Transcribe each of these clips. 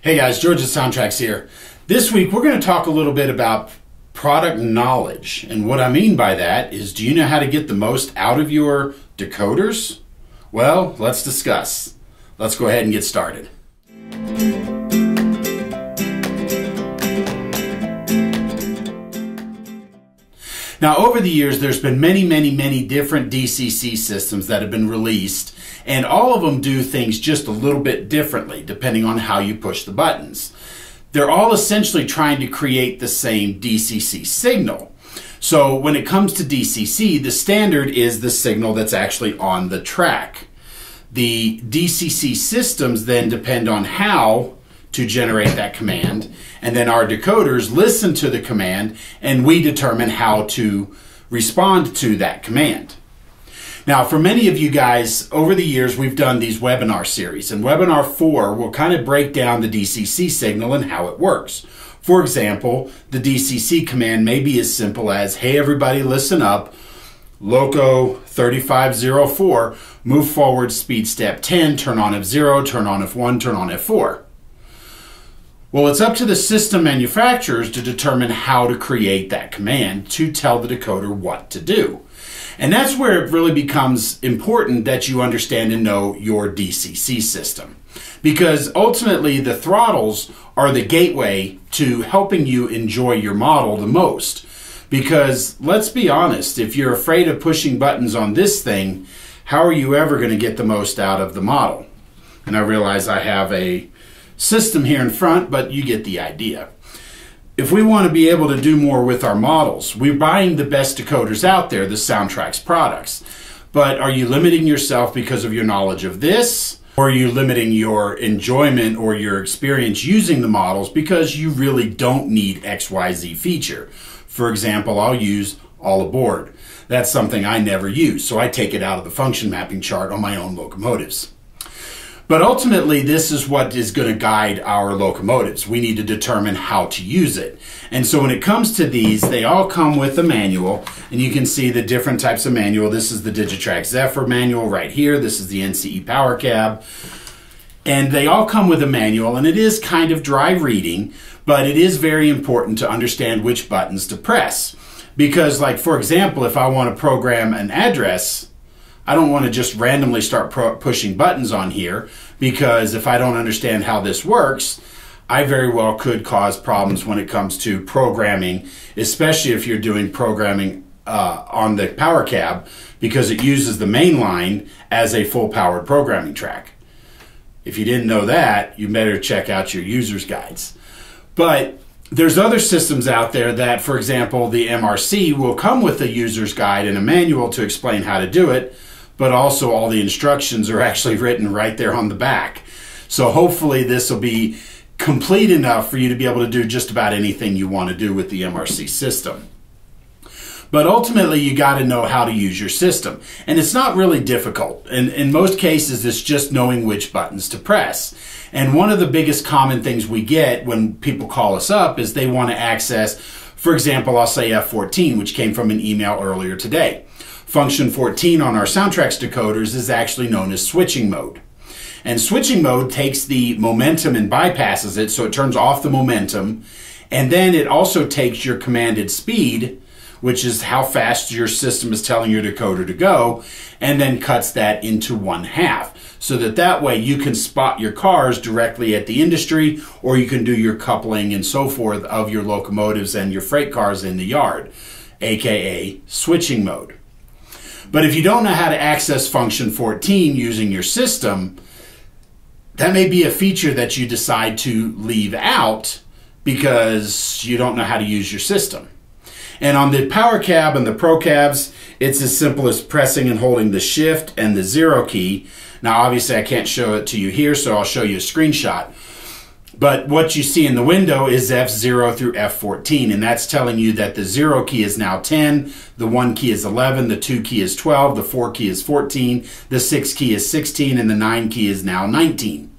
Hey guys, George at Soundtraxx here. This week we're going to talk a little bit about product knowledge. And what I mean by that is do you know how to get the most out of your decoders? Well, let's discuss. Let's go ahead and get started. Now, over the years, there's been many, many, many different DCC systems that have been released, and all of them do things just a little bit differently depending on how you push the buttons. They're all essentially trying to create the same DCC signal. So when it comes to DCC, the standard is the signal that's actually on the track. The DCC systems then depend on how to generate that command. And then our decoders listen to the command and we determine how to respond to that command. Now, for many of you guys, over the years, we've done these webinar series, and webinar four will kind of break down the DCC signal and how it works. For example, the DCC command may be as simple as, hey, everybody, listen up. Loco 3504, move forward, speed step 10, turn on F0, turn on F1, turn on F4. Well, it's up to the system manufacturers to determine how to create that command to tell the decoder what to do. And that's where it really becomes important that you understand and know your DCC system. Because ultimately, the throttles are the gateway to helping you enjoy your model the most. Because let's be honest, if you're afraid of pushing buttons on this thing, how are you ever going to get the most out of the model? And I realize I have a system here in front, but you get the idea. If we want to be able to do more with our models, we're buying the best decoders out there, the Soundtraxx products. But are you limiting yourself because of your knowledge of this? Or are you limiting your enjoyment or your experience using the models because you really don't need XYZ feature? For example, I'll use all aboard. That's something I never use, so I take it out of the function mapping chart on my own locomotives. But ultimately, this is what is going to guide our locomotives. We need to determine how to use it. And so when it comes to these, they all come with a manual, and you can see the different types of manual. This is the Digitrax Zephyr manual right here. This is the NCE Power Cab. And they all come with a manual, and it is kind of dry reading, but it is very important to understand which buttons to press. Because, like, for example, if I want to program an address, I don't want to just randomly start pushing buttons on here because if I don't understand how this works, I very well could cause problems when it comes to programming, especially if you're doing programming uh, on the power cab because it uses the main line as a full powered programming track. If you didn't know that, you better check out your user's guides. But there's other systems out there that, for example, the MRC will come with a user's guide and a manual to explain how to do it but also all the instructions are actually written right there on the back. So hopefully this will be complete enough for you to be able to do just about anything you want to do with the MRC system. But ultimately, you got to know how to use your system. And it's not really difficult. And in most cases, it's just knowing which buttons to press. And one of the biggest common things we get when people call us up is they want to access, for example, I'll say F14, which came from an email earlier today. Function 14 on our Soundtraxx decoders is actually known as switching mode. And switching mode takes the momentum and bypasses it, so it turns off the momentum. And then it also takes your commanded speed, which is how fast your system is telling your decoder to go, and then cuts that into one half. So that that way you can spot your cars directly at the industry, or you can do your coupling and so forth of your locomotives and your freight cars in the yard, aka switching mode. But if you don't know how to access function 14 using your system, that may be a feature that you decide to leave out because you don't know how to use your system. And on the power cab and the pro cabs, it's as simple as pressing and holding the shift and the zero key. Now, obviously, I can't show it to you here, so I'll show you a screenshot. But what you see in the window is F0 through F14, and that's telling you that the 0 key is now 10, the 1 key is 11, the 2 key is 12, the 4 key is 14, the 6 key is 16, and the 9 key is now 19.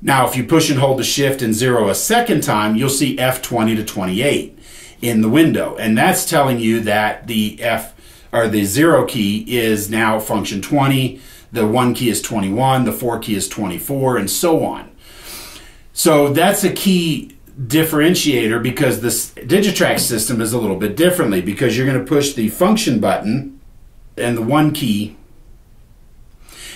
Now, if you push and hold the shift and 0 a second time, you'll see F20 to 28 in the window, and that's telling you that the F or the 0 key is now function 20, the 1 key is 21, the 4 key is 24, and so on. So that's a key differentiator because this Digitrax system is a little bit differently because you're going to push the function button and the one key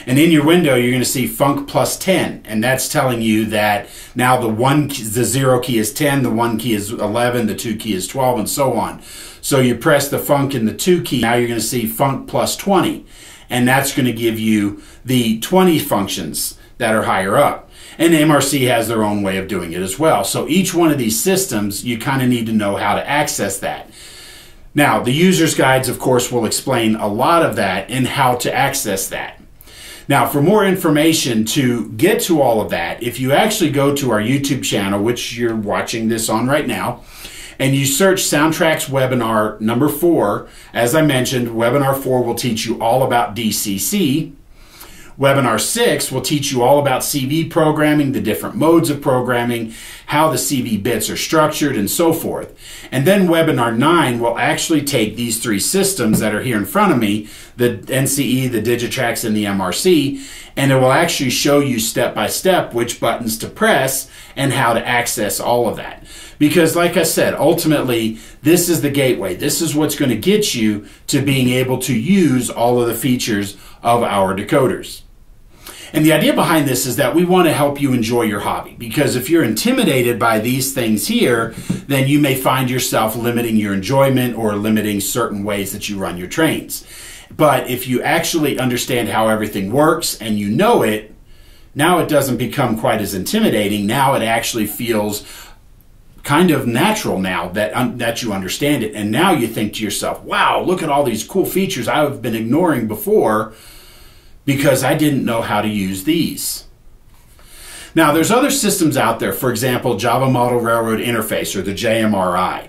and in your window, you're going to see Func plus 10, and that's telling you that now the one, the zero key is 10, the one key is 11, the two key is 12, and so on. So you press the Func and the two key. Now you're going to see Func plus 20, and that's going to give you the 20 functions that are higher up. And MRC has their own way of doing it as well. So each one of these systems, you kind of need to know how to access that. Now, the user's guides, of course, will explain a lot of that and how to access that. Now, for more information to get to all of that, if you actually go to our YouTube channel, which you're watching this on right now, and you search Soundtraxx webinar number four, as I mentioned, webinar four will teach you all about DCC. Webinar 6 will teach you all about CV programming, the different modes of programming, how the CV bits are structured, and so forth. And then Webinar 9 will actually take these three systems that are here in front of me, the NCE, the Digitrax, and the MRC, and it will actually show you step by step which buttons to press and how to access all of that. Because, like I said, ultimately, this is the gateway. This is what's going to get you to being able to use all of the features of our decoders. And the idea behind this is that we want to help you enjoy your hobby because if you're intimidated by these things here, then you may find yourself limiting your enjoyment or limiting certain ways that you run your trains. But if you actually understand how everything works and you know it, now it doesn't become quite as intimidating. Now it actually feels kind of natural now that um, that you understand it and now you think to yourself wow look at all these cool features i've been ignoring before because I didn't know how to use these. Now, there's other systems out there, for example, Java Model Railroad Interface or the JMRI.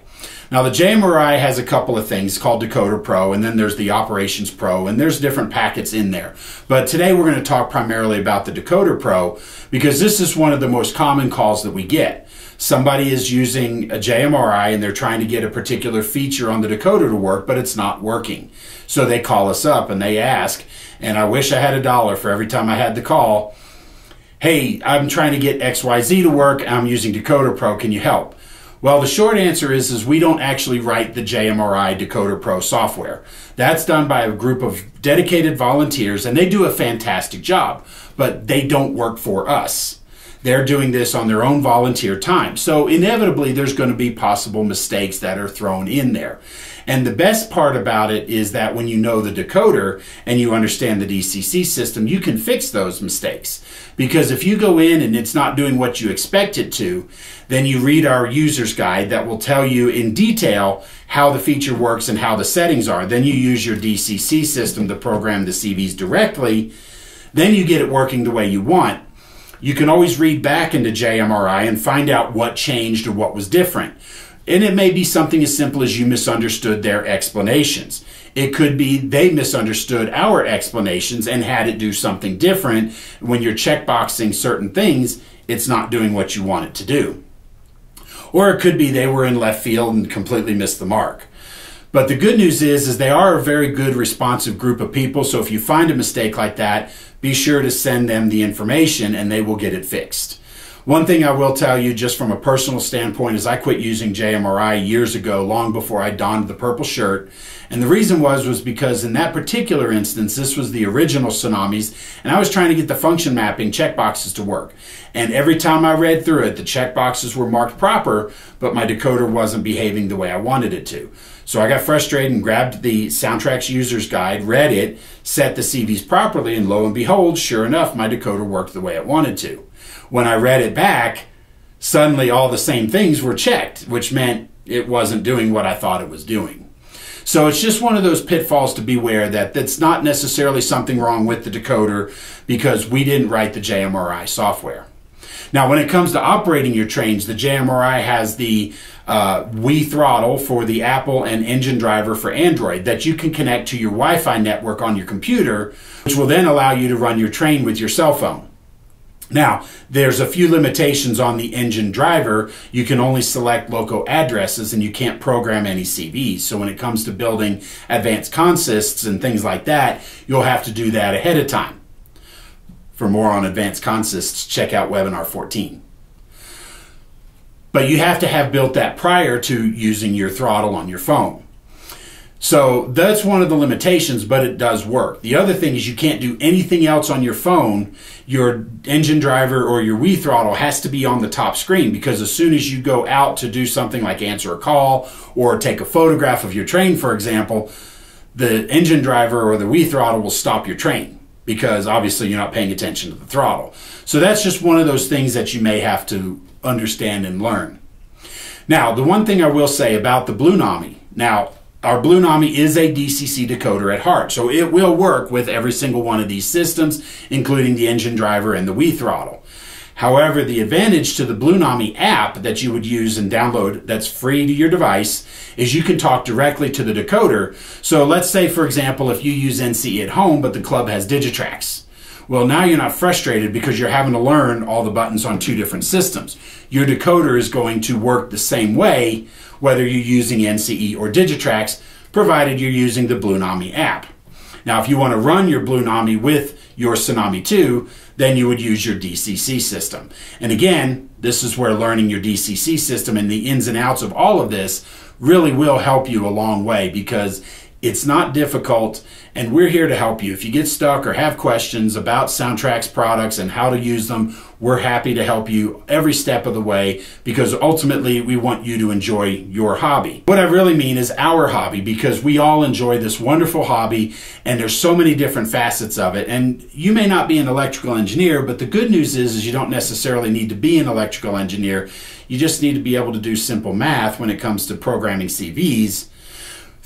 Now, the JMRI has a couple of things called Decoder Pro, and then there's the Operations Pro, and there's different packets in there. But today we're going to talk primarily about the Decoder Pro because this is one of the most common calls that we get. Somebody is using a JMRI and they're trying to get a particular feature on the decoder to work, but it's not working. So they call us up and they ask, and I wish I had a dollar for every time I had the call. Hey, I'm trying to get XYZ to work. I'm using Decoder Pro. Can you help? Well, the short answer is, is we don't actually write the JMRI Decoder Pro software. That's done by a group of dedicated volunteers, and they do a fantastic job, but they don't work for us. They're doing this on their own volunteer time. So inevitably, there's going to be possible mistakes that are thrown in there. And the best part about it is that when you know the decoder and you understand the DCC system, you can fix those mistakes. Because if you go in and it's not doing what you expect it to, then you read our user's guide that will tell you in detail how the feature works and how the settings are. Then you use your DCC system to program the CVs directly. Then you get it working the way you want. You can always read back into JMRI and find out what changed or what was different. And it may be something as simple as you misunderstood their explanations. It could be they misunderstood our explanations and had it do something different. When you're checkboxing certain things, it's not doing what you want it to do. Or it could be they were in left field and completely missed the mark. But the good news is, is they are a very good responsive group of people. So if you find a mistake like that, be sure to send them the information and they will get it fixed. One thing I will tell you, just from a personal standpoint, is I quit using JMRI years ago, long before I donned the purple shirt. And the reason was was because in that particular instance, this was the original tsunamis, and I was trying to get the function mapping checkboxes to work. And every time I read through it, the checkboxes were marked proper, but my decoder wasn't behaving the way I wanted it to. So I got frustrated and grabbed the Soundtraxx user's guide, read it, set the CVs properly, and lo and behold, sure enough, my decoder worked the way it wanted to when I read it back, suddenly all the same things were checked, which meant it wasn't doing what I thought it was doing. So it's just one of those pitfalls to beware that that's not necessarily something wrong with the decoder because we didn't write the JMRI software. Now, when it comes to operating your trains, the JMRI has the uh, WiThrottle for the Apple and engine driver for Android that you can connect to your Wi Fi network on your computer, which will then allow you to run your train with your cell phone. Now, there's a few limitations on the engine driver. You can only select local addresses and you can't program any CVs. So when it comes to building advanced consists and things like that, you'll have to do that ahead of time. For more on advanced consists, check out webinar 14. But you have to have built that prior to using your throttle on your phone. So that's one of the limitations, but it does work. The other thing is you can't do anything else on your phone. Your engine driver or your WiThrottle has to be on the top screen because as soon as you go out to do something like answer a call or take a photograph of your train, for example, the engine driver or the WiThrottle will stop your train because obviously you're not paying attention to the throttle. So that's just one of those things that you may have to understand and learn. Now, the one thing I will say about the Blunami, now our Blunami is a DCC decoder at heart, so it will work with every single one of these systems, including the engine driver and the WiThrottle. However, the advantage to the Blunami app that you would use and download that's free to your device is you can talk directly to the decoder. So let's say, for example, if you use NCE at home, but the club has Digitrax. Well, now you're not frustrated because you're having to learn all the buttons on two different systems. Your decoder is going to work the same way whether you're using NCE or Digitrax, provided you're using the Blunami app. Now, if you want to run your Blunami with your Tsunami 2, then you would use your DCC system. And again, this is where learning your DCC system and the ins and outs of all of this really will help you a long way because it's not difficult, and we're here to help you. If you get stuck or have questions about Soundtraxx products and how to use them, we're happy to help you every step of the way because ultimately we want you to enjoy your hobby. What I really mean is our hobby because we all enjoy this wonderful hobby and there's so many different facets of it. And you may not be an electrical engineer, but the good news is, is you don't necessarily need to be an electrical engineer. You just need to be able to do simple math when it comes to programming CVs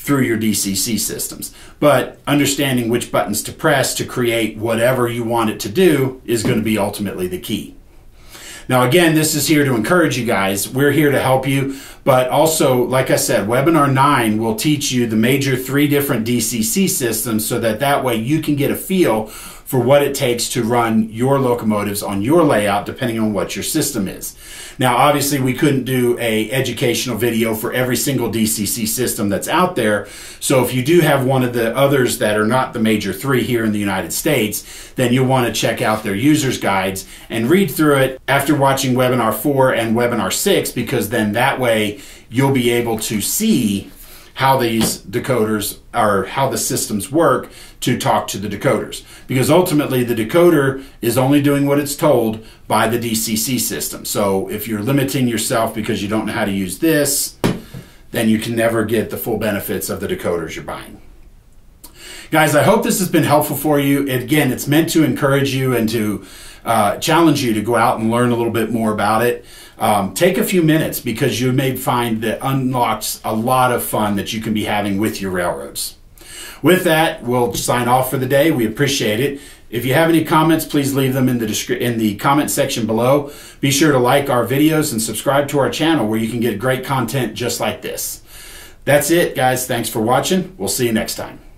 through your DCC systems. But understanding which buttons to press to create whatever you want it to do is going to be ultimately the key. Now, again, this is here to encourage you guys. We're here to help you, but also, like I said, Webinar 9 will teach you the major three different DCC systems so that that way you can get a feel for what it takes to run your locomotives on your layout depending on what your system is. Now obviously we couldn't do a educational video for every single DCC system that's out there. So if you do have one of the others that are not the major 3 here in the United States, then you'll want to check out their users guides and read through it after watching webinar 4 and webinar 6 because then that way you'll be able to see how these decoders are how the systems work to talk to the decoders because ultimately the decoder is only doing what it's told by the DCC system. So if you're limiting yourself because you don't know how to use this, then you can never get the full benefits of the decoders you're buying. Guys, I hope this has been helpful for you. Again, it's meant to encourage you and to uh, challenge you to go out and learn a little bit more about it. Um, take a few minutes because you may find that unlocks a lot of fun that you can be having with your railroads. With that, we'll sign off for the day. We appreciate it. If you have any comments, please leave them in the in the comment section below. Be sure to like our videos and subscribe to our channel where you can get great content just like this. That's it, guys. Thanks for watching. We'll see you next time.